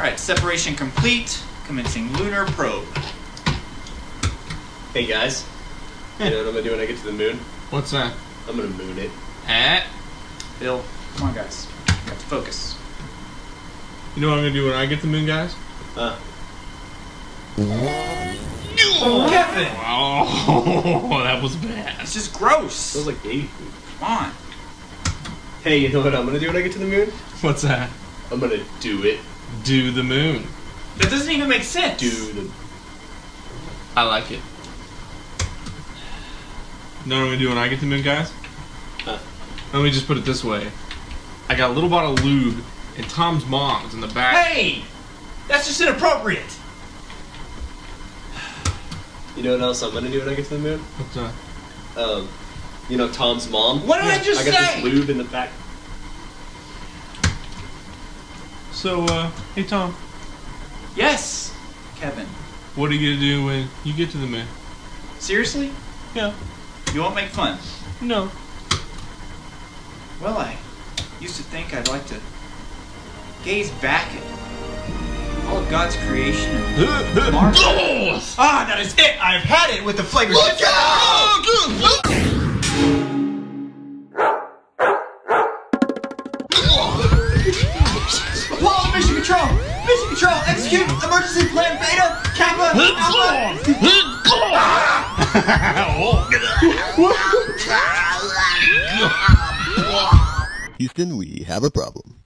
All right, separation complete. Commencing lunar probe. Hey guys, you know what I'm gonna do when I get to the moon? What's that? I'm gonna moon it. Eh? Bill, come on, guys. You have to focus. You know what I'm gonna do when I get to the moon, guys? Uh, Kevin! Oh, that was bad. It's just gross. feels like baby food. Come on. Hey, you know what I'm gonna do when I get to the moon? What's that? I'm gonna do it. Do the moon. That doesn't even make sense. Do the. I like it. You know what I'm gonna do when I get to the moon, guys? Huh. Let me just put it this way. I got a little bottle of lube, and Tom's mom's in the back. Hey! That's just inappropriate. You know what else I'm gonna do when I get to the moon? What's that? Um, you know Tom's mom. What did I just I got say? this lube in the back. So, uh, hey Tom, Yes, Kevin. what are you gonna do when you get to the moon? Seriously? Yeah. You won't make fun? No. Well, I used to think I'd like to gaze back at all of God's creation and marvel. Ah, that is it! I've had it with the flavor. Look Apollo Mission Control! Mission Control! Execute emergency plan Beta Kappa Alpha! Oh, Houston, we have a problem.